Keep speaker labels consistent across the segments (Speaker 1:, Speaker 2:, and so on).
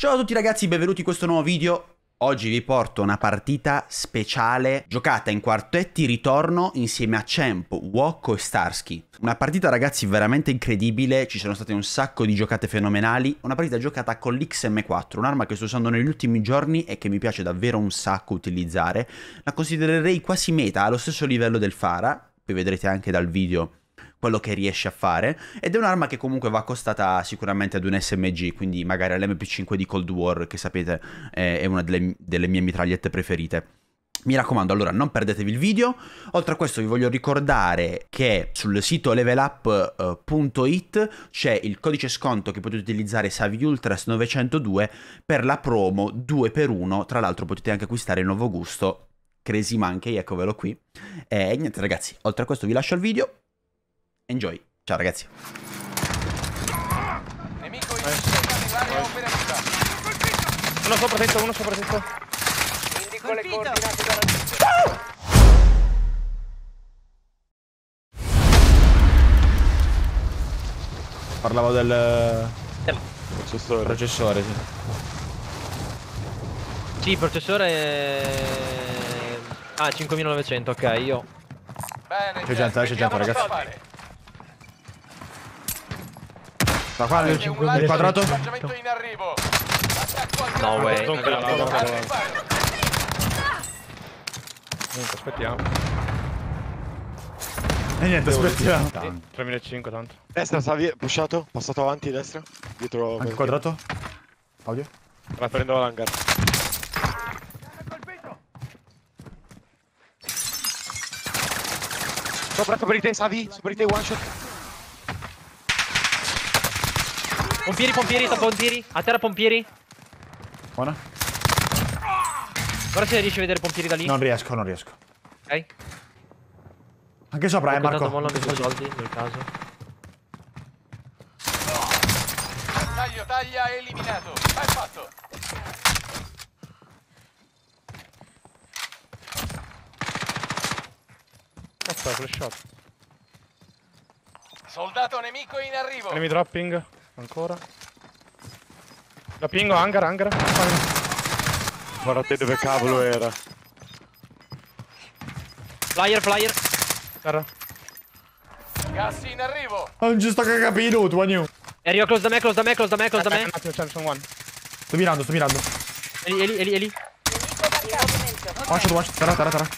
Speaker 1: Ciao a tutti ragazzi, benvenuti in questo nuovo video. Oggi vi porto una partita speciale giocata in quartetti ritorno insieme a Champ, Wocco e Starsky. Una partita ragazzi veramente incredibile, ci sono state un sacco di giocate fenomenali. Una partita giocata con l'XM4, un'arma che sto usando negli ultimi giorni e che mi piace davvero un sacco utilizzare. La considererei quasi meta, allo stesso livello del Fara, poi vedrete anche dal video quello che riesce a fare ed è un'arma che comunque va accostata sicuramente ad un SMG, quindi magari all'MP5 di Cold War, che sapete è una delle, delle mie mitragliette preferite. Mi raccomando, allora non perdetevi il video. Oltre a questo vi voglio ricordare che sul sito levelup.it c'è il codice sconto che potete utilizzare Savi Ultras 902 per la promo 2x1. Tra l'altro potete anche acquistare il nuovo gusto Crazy Monkey, eccovelo qui. E niente ragazzi, oltre a questo vi lascio il video. Enjoy. Ciao ragazzi.
Speaker 2: Nemico in nell'area operativa.
Speaker 3: Uno sopra tetto, uno sopra tetto.
Speaker 2: Indico le coordinate da raggiungere.
Speaker 3: Parlavo del
Speaker 4: Processore.
Speaker 3: processore, sì.
Speaker 5: Sì, processore... è- Ah, 5900, ok, io...
Speaker 2: Bene,
Speaker 3: C'è gente, c'è gente, ragazzi. Da qua nel
Speaker 2: C'è un lancio
Speaker 3: quadrato.
Speaker 2: equipaggiamento in arrivo. Attacco al
Speaker 5: No way.
Speaker 2: Riparo.
Speaker 3: Niente, aspettiamo.
Speaker 1: E niente, aspettiamo.
Speaker 3: 3005 tanto.
Speaker 4: Destra, Savi, pushato, passato avanti, destra. Dietro.
Speaker 3: Anche quadrato? Audio?
Speaker 4: La prendo l'hangar. Sopra, sopra di te, Savi, sopra di te, one shot.
Speaker 5: Pompieri, pompieri, sta pompieri. A terra pompieri.
Speaker 3: Buona?
Speaker 5: Guarda se riesci a vedere pompieri da lì.
Speaker 3: Non riesco, non riesco.
Speaker 5: Ok.
Speaker 3: Anche sopra, eh,
Speaker 5: Ho contato
Speaker 3: Marco.
Speaker 5: mollo anche sui soldi, nel caso.
Speaker 2: Taglio, taglia, eliminato. Ben fatto.
Speaker 3: Cazzo, flash shot.
Speaker 2: Soldato nemico in arrivo.
Speaker 3: Enemy dropping. Ancora. La pingo, hangar, hangar.
Speaker 4: Guarda te dove cavolo era.
Speaker 5: Flyer, flyer.
Speaker 3: Terra.
Speaker 2: Gas in arrivo.
Speaker 3: Non ci sto capito, tu new.
Speaker 5: E arriva close da me, close da me, close da me, close da me.
Speaker 3: Un attimo, c'è sono one. Sto mirando, sto mirando.
Speaker 5: E lì, e lì, e lì, e lì.
Speaker 3: One shot, one shot. Terra, terra, terra.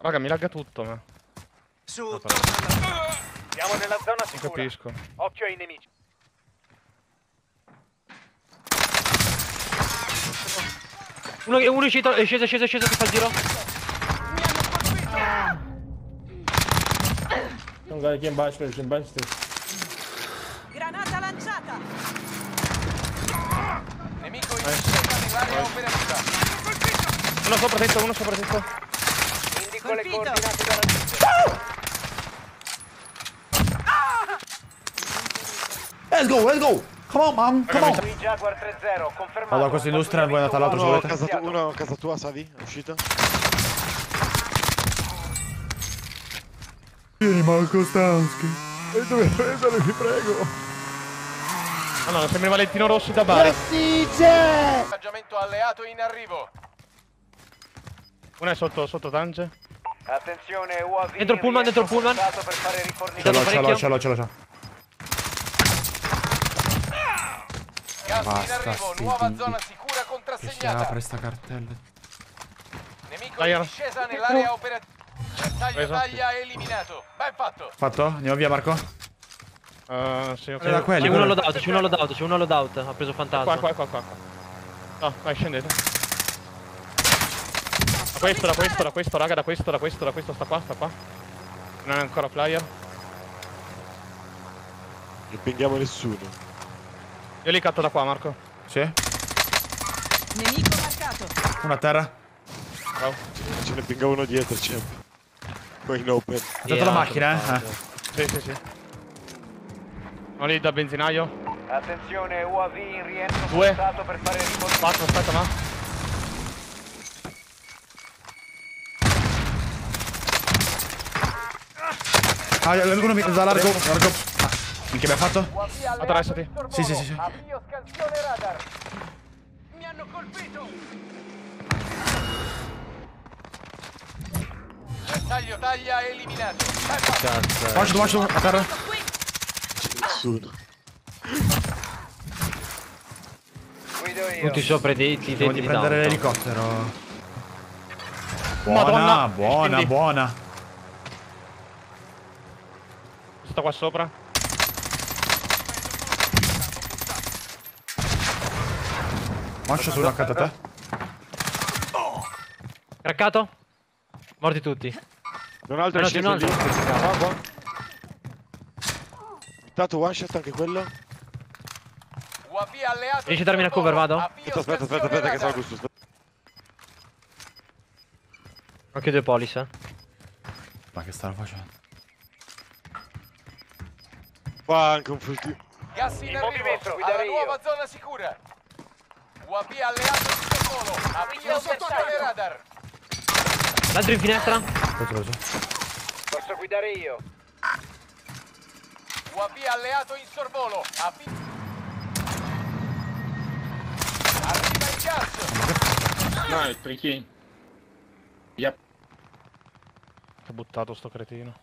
Speaker 3: Raga, mi lagga tutto, ma.
Speaker 2: Su, Siamo nella zona
Speaker 3: Non
Speaker 2: sicura.
Speaker 3: capisco.
Speaker 2: Occhio ai nemici.
Speaker 5: Uno, uno è uscito, è sceso, è sceso, è sceso, che fa il giro.
Speaker 6: Some guy came by stairs, came by stairs.
Speaker 7: Granata lanciata!
Speaker 2: Nemico in nell'area operativa.
Speaker 3: Uno sopra tetto, uno sopra tetto.
Speaker 2: Indico le
Speaker 7: Colpito.
Speaker 2: coordinate da raggiungere.
Speaker 1: Let's go, let's go. Come on, man, come on.
Speaker 2: Qui Jaguar 3-0, confermato.
Speaker 3: Vado a questa industria, voi andate all'altro, se
Speaker 4: Uno casa, tu- uno a casa tua, Savi, è uscito.
Speaker 3: Vieni Marco Stansky. E dove prendere, vi prego. Ah no, sembra Valentino Rossi da Bari.
Speaker 2: Equipaggiamento alleato in arrivo.
Speaker 3: Uno è sotto, sotto Tange.
Speaker 2: Attenzione, UAV.
Speaker 5: Dentro il pullman, dentro il pullman.
Speaker 3: Ce l'ho, ce l'ho, ce l'ho, ce l'ho, ce l'ho.
Speaker 2: Gas in
Speaker 3: Basta, sti
Speaker 2: nuova zona sicura
Speaker 3: Che si
Speaker 2: contrassegnata.
Speaker 3: apre sta cartella.
Speaker 2: Nemico
Speaker 3: Dai,
Speaker 2: in discesa nell'area operativa. Taglio,
Speaker 3: Preso.
Speaker 2: taglia, eliminato. Ben fatto.
Speaker 3: Fatto? Andiamo via Marco? Uh, sì, ok.
Speaker 1: da quelli,
Speaker 5: C'è uno loadout, c'è uno loadout, c'è uno loadout. Ha preso fantasma.
Speaker 3: Qua, qua, qua, qua. qua. No, vai, scendete. Da questo, da questo, da questo, raga, da questo, da questo, da questo, sta qua, sta qua. Non è ancora flyer.
Speaker 4: Non pinghiamo nessuno.
Speaker 3: Io li catto da qua, Marco. Sì.
Speaker 7: Nemico marcato!
Speaker 3: Una a terra. Bravo.
Speaker 4: Ce ne pinga uno dietro, champ. Poi in open.
Speaker 3: Aspetta la macchina, eh. Sì, sì, sì. Uno lì da benzinaio.
Speaker 2: Attenzione, UAV in rientro
Speaker 3: Due.
Speaker 2: per fare.
Speaker 3: Quattro, aspetta, ma. Ah, uno mi da largo, largo.
Speaker 8: Minchia abbiamo fatto?
Speaker 3: Attraversati.
Speaker 8: Sì, sì, sì, sì.
Speaker 2: Mi hanno colpito. Bersaglio taglia eliminato.
Speaker 5: Cazzo.
Speaker 8: Watch, watch, a terra.
Speaker 4: Nessuno.
Speaker 2: Guido io.
Speaker 5: Tutti sopra i denti, i
Speaker 8: Devo
Speaker 5: denti
Speaker 8: di
Speaker 5: di
Speaker 8: prendere l'elicottero. Buona,
Speaker 3: Madonna.
Speaker 8: buona, buona.
Speaker 3: Sto qua sopra.
Speaker 8: Mancio sulla accanto a te.
Speaker 5: Craccato? Morti tutti.
Speaker 4: Un altro
Speaker 5: No,
Speaker 4: è
Speaker 5: c'è un altro.
Speaker 4: qua. Dato one shot anche quello.
Speaker 5: Riesci a
Speaker 2: in
Speaker 5: darmi una cover, vado?
Speaker 4: Aspetta, aspetta, aspetta, aspetta che salgo su.
Speaker 5: Anche due polis, eh.
Speaker 8: Ma che stavo facendo?
Speaker 4: Qua anche un full team.
Speaker 2: Gas in, arrivo. Alla nuova zona sicura. UAV alleato in sorvolo. Avvio scansione radar.
Speaker 5: L'altro in finestra?
Speaker 8: Pericoloso.
Speaker 2: Posso guidare io. UAV alleato in sorvolo. Avvi- Arriva il gas.
Speaker 6: Nice, perché? Yep.
Speaker 3: Che ha buttato sto cretino.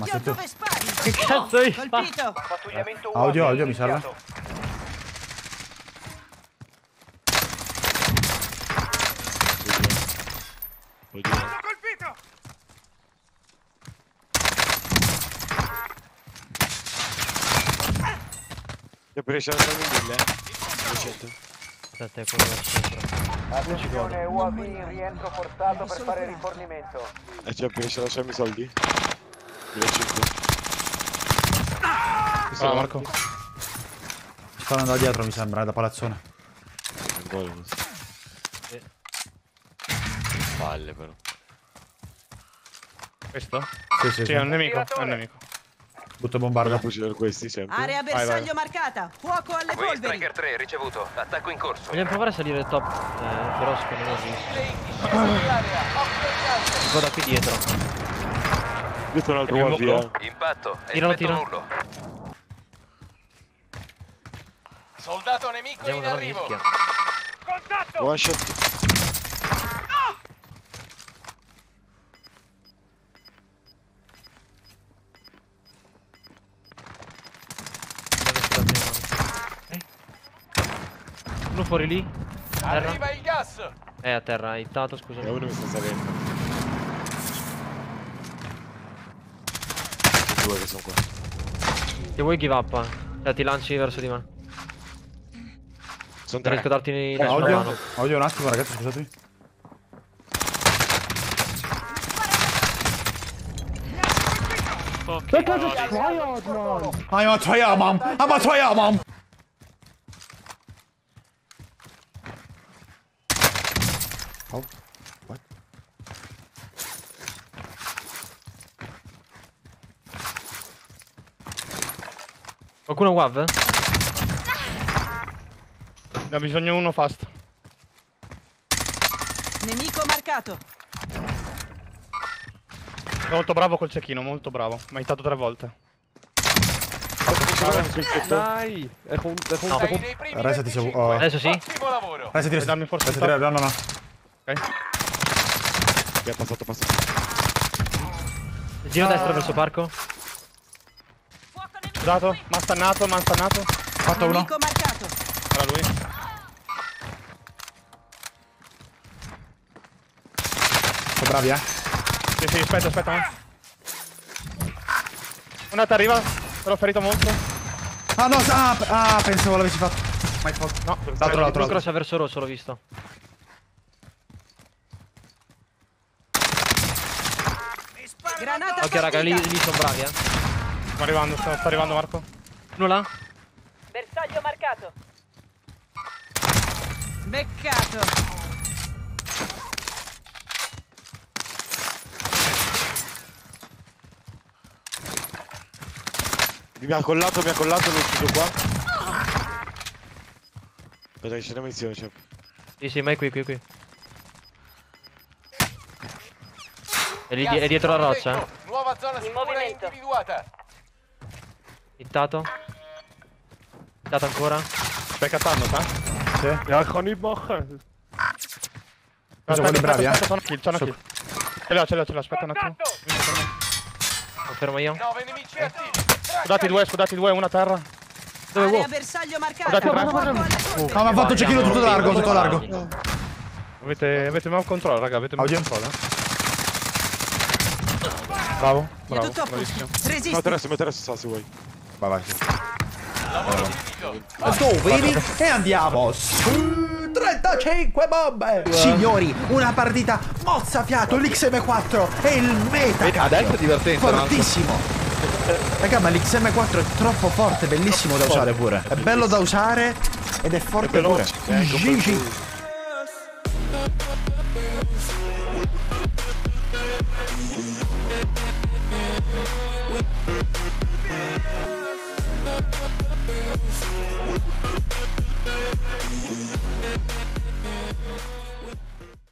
Speaker 8: Ma sei tu.
Speaker 5: Che cazzo hai fatto?
Speaker 7: Colpito!
Speaker 2: Pattugliamento
Speaker 8: Audio, audio, mi serve.
Speaker 2: iniziato.
Speaker 4: Oddio. Io per riuscire a farmi in mille, eh. 200.
Speaker 5: Aspetta, quello là sopra.
Speaker 2: Attenzione UAV rientro forzato per fare rifornimento.
Speaker 4: Eh, cioè, per riuscire a lasciarmi i soldi? 1500.
Speaker 3: Bravo Marco.
Speaker 8: Stanno da dietro mi sembra, eh, da palazzone.
Speaker 4: Gol.
Speaker 5: Sì.
Speaker 4: Palle però.
Speaker 3: Questo?
Speaker 8: Sì, sì,
Speaker 3: Sì,
Speaker 8: sì.
Speaker 3: è un nemico, è un nemico.
Speaker 8: Butto bombarda.
Speaker 4: C'erano questi sempre.
Speaker 7: Area
Speaker 3: Vai, vai.
Speaker 7: bersaglio marcata! Fuoco alle
Speaker 2: Qui
Speaker 7: polveri!
Speaker 2: Striker 3 ricevuto. Attacco in corso.
Speaker 5: Vogliamo provare a salire il top. Eh, però secondo me visto.
Speaker 2: Gas.
Speaker 5: Vado qui dietro.
Speaker 4: Dietro un altro UAV,
Speaker 3: uno.
Speaker 4: eh.
Speaker 2: Impatto. Effetto
Speaker 5: tira.
Speaker 2: nullo. Soldato nemico
Speaker 5: Andiamo
Speaker 2: in arrivo.
Speaker 5: mischia.
Speaker 2: Contatto.
Speaker 4: One shot.
Speaker 5: Eh? Uno fuori lì. Terra.
Speaker 2: Arriva il gas.
Speaker 5: Eh, a terra,
Speaker 4: E
Speaker 5: scusami.
Speaker 4: uno mi sta salendo. Due che sono qua.
Speaker 5: Se vuoi give up, cioè ti lanci verso di me.
Speaker 4: Sono tre.
Speaker 5: riscadarti la
Speaker 8: Audio,
Speaker 5: mano.
Speaker 8: audio un attimo ragazzi, scusatemi. I'm a try mom. I'm a try mom. Oh,
Speaker 5: Qualcuno WAV?
Speaker 3: Ne ha bisogno uno fast.
Speaker 7: Nemico marcato!
Speaker 3: È molto bravo col cecchino, molto bravo. Mi ha hittato tre volte.
Speaker 5: Dai! È con... È con...
Speaker 2: Nei primi
Speaker 8: Resetti se
Speaker 2: 25.
Speaker 8: oh.
Speaker 5: Adesso sì?
Speaker 3: Darmi forse il
Speaker 8: Resetti,
Speaker 3: top?
Speaker 8: no, no, no.
Speaker 3: Ok.
Speaker 4: Che è passato, passato.
Speaker 5: Giro a destra verso parco.
Speaker 3: Dato, m'ha stannato, m'ha stannato.
Speaker 8: Fatto uno.
Speaker 7: Marcato!
Speaker 3: Era lui.
Speaker 8: Sono bravi, eh.
Speaker 3: Sì, sì, aspetta, aspetta. man. Una ti arriva, però ho ferito molto.
Speaker 8: Ah, no, ah, ah, pensavo l'avessi fatto. My fault.
Speaker 3: No,
Speaker 8: L'altro, l'altro,
Speaker 5: Un
Speaker 8: l'altro.
Speaker 5: cross verso rosso, l'ho visto.
Speaker 7: Granata
Speaker 5: Ok, raga, lì,
Speaker 7: partita.
Speaker 5: lì sono bravi, eh.
Speaker 3: Sto arrivando, sto, sta arrivando Marco.
Speaker 5: Uno là?
Speaker 7: Bersaglio marcato! Beccato!
Speaker 4: Mi ha collato, mi ha collato, l'ho ucciso qua. Aspetta che ce ne insieme, cioè.
Speaker 5: Sì, sì, ma è qui, qui, qui. È, lì, è dietro la roccia.
Speaker 2: Nuova zona sicura
Speaker 7: movimento.
Speaker 2: individuata.
Speaker 5: Hittato. Hittato ancora.
Speaker 3: Stai cattando, sa? Sì. Ja, gewoon niet mogen.
Speaker 8: Cosa quelli bravi, eh?
Speaker 3: Una kill, una kill. Ce l'ho, ce l'ho, ce l'ho, aspetta un attimo.
Speaker 5: Confermo io.
Speaker 2: Nove nemici attivi.
Speaker 3: Scudati due, scudati due, una a terra.
Speaker 7: Area bersaglio marcato.
Speaker 3: Guardate.
Speaker 7: alle torri.
Speaker 8: No, ma ha fatto cecchino tutto largo, tutto largo.
Speaker 3: Avete, avete mal controllo, raga, avete mal controllo. Bravo,
Speaker 7: È
Speaker 3: bravo,
Speaker 7: a
Speaker 3: bravissimo.
Speaker 7: Resisti.
Speaker 4: Metteresti, metteresti sta se vuoi.
Speaker 8: Vai, vai.
Speaker 1: Let's go, baby! E andiamo su 35 bombe! Signori, una partita mozzafiato, l'XM4 è il meta!
Speaker 8: Adesso è divertente?
Speaker 1: Fortissimo! Raga, ma l'XM4 è troppo forte, bellissimo da usare pure. È bello da usare ed è forte pure.
Speaker 4: veloce, eh,
Speaker 1: GG!